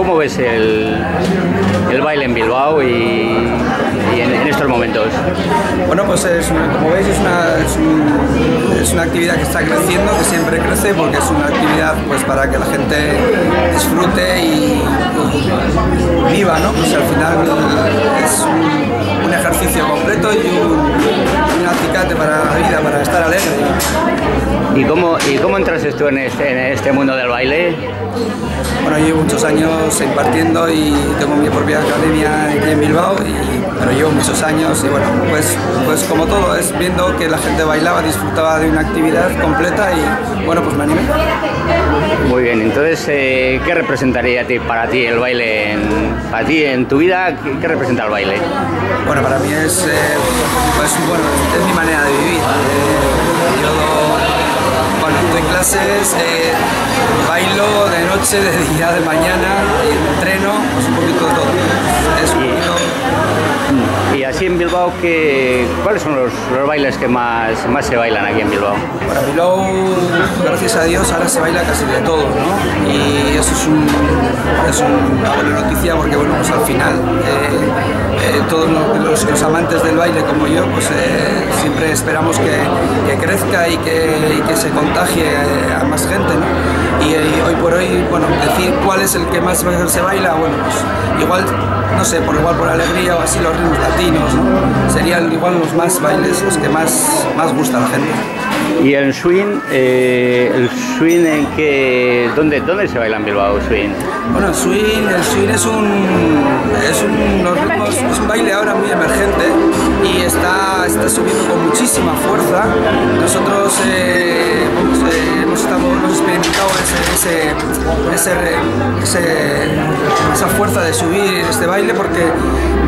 ¿Cómo ves el, el baile en Bilbao y, y en, en estos momentos? Bueno, pues es, como veis es una, es, un- es una actividad que está creciendo, que siempre crece porque es una actividad pues para que la gente disfrute y viva, ¿no? Pues al final es un, un ejercicio completo y un, acicate para la vida, para estar alegre. ¿Y cómo, y cómo entraste tú en este, en este mundo del baile? Bueno, llevo muchos años impartiendo y tengo mi propia academia aquí en Bilbao, y, pero llevo muchos años y bueno, pues, pues como todo, es viendo que la gente bailaba, disfrutaba de una actividad completa y bueno, pues me animé. Muy bien, entonces, eh, ¿qué representaría para ti el baile? En, para ti, en tu vida, ¿qué, qué representa el baile? Bueno, para mí es, eh, pues, bueno, es mi manera de vivir. Eh, yo bueno, doy clases, bailo de noche, de día, de mañana, entreno, pues un poquito de todo. Es un poquito... Y así en Bilbao, ¿qué, ¿cuáles son los, bailes que más, más se bailan aquí en Bilbao? Para Bilbao, gracias a Dios, ahora se baila casi de todo, ¿no? Y eso es, un, es una buena noticia porque, bueno, pues al final eh, eh, todos los, amantes del baile como yo, pues eh, siempre esperamos que, crezca y que, y se contagie a más gente, ¿no? Y, eh, hoy por hoy, bueno, decir cuál es el que más se baila, bueno, pues igual, no sé, por igual por alegría o así los ritmos latinos, ¿no? Serían igual los más bailes, los que más, más gusta a la gente. Y el swing, eh, el swing en qué, ¿dónde, ¿dónde se baila en Bilbao swing? Bueno, el swing, el swing es un, es un, los ritmos- es un baile ahora muy emergente y está, está subiendo con muchísima fuerza. Nosotros eh, vamos, eh, hemos, estado, hemos experimentado esa fuerza de subir este baile porque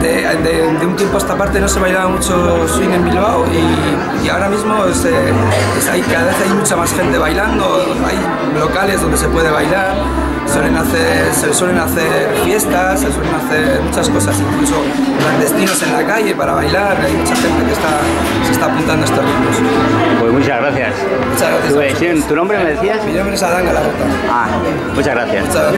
de, un tiempo a esta parte no se bailaba mucho swing en Bilbao y, ahora mismo es, eh, es- cada vez hay mucha más gente bailando, hay locales donde se puede bailar suelen hacer, se suelen hacer fiestas, se suelen hacer muchas cosas, incluso clandestinos en la calle para bailar. Hay mucha gente que está, está apuntando estos ritmos. Pues muchas gracias. Muchas gracias. ¿Tu, a vosotros. ¿Tu nombre me decías? Mi nombre es Adán Galarreta. Ah, muchas gracias. Muchas gracias.